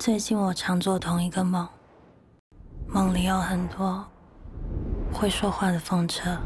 最近我常做同一个梦梦里有很多会说话的风车。